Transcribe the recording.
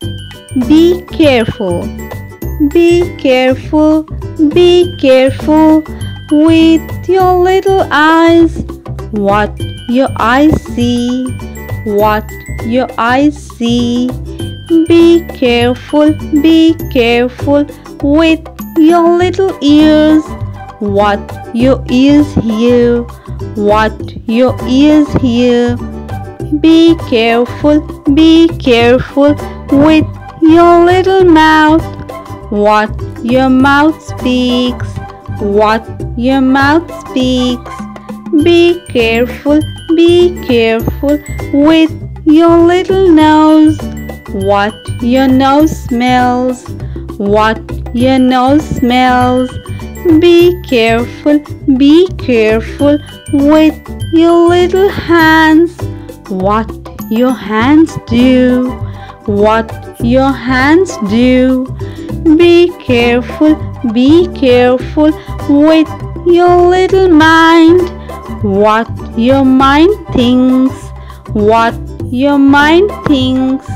Be careful. Be careful. Be careful with your little eyes. What your eyes see. What your eyes see. Be careful. Be careful with your little ears. What your ears hear. What your ears hear. Be careful. Be careful with your little mouth. What your mouth speaks. What your mouth speaks. Be careful, be careful with your little nose. What your nose smells. What your nose smells. Be careful, be careful with your little hands. What your hands do. What your hands do. Be careful, be careful with your little mind. What your mind thinks. What your mind thinks.